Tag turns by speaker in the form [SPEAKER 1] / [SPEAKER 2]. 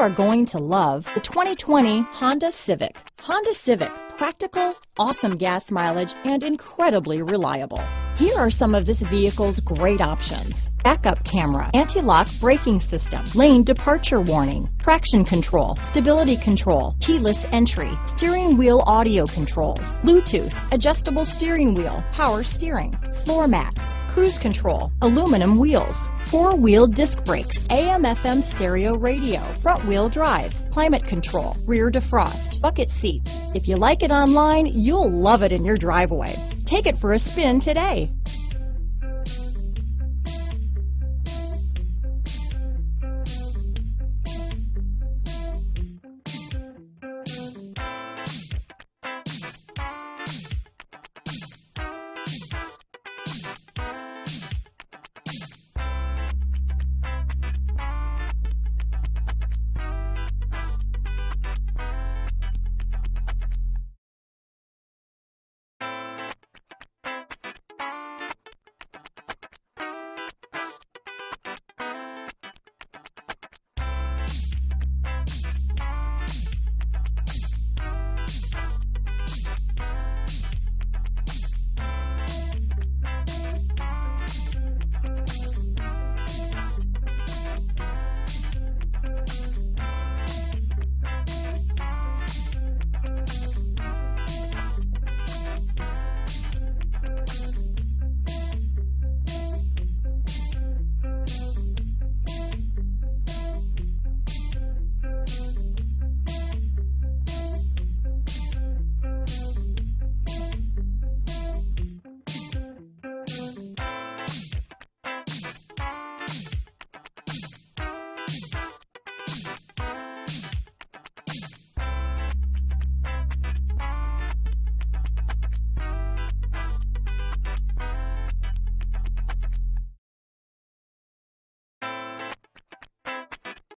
[SPEAKER 1] are going to love the 2020 Honda Civic. Honda Civic, practical, awesome gas mileage, and incredibly reliable. Here are some of this vehicle's great options. Backup camera, anti-lock braking system, lane departure warning, traction control, stability control, keyless entry, steering wheel audio controls, Bluetooth, adjustable steering wheel, power steering, floor mats, cruise control, aluminum wheels, four-wheel disc brakes, AM FM stereo radio, front wheel drive, climate control, rear defrost, bucket seats. If you like it online, you'll love it in your driveway. Take it for a spin today.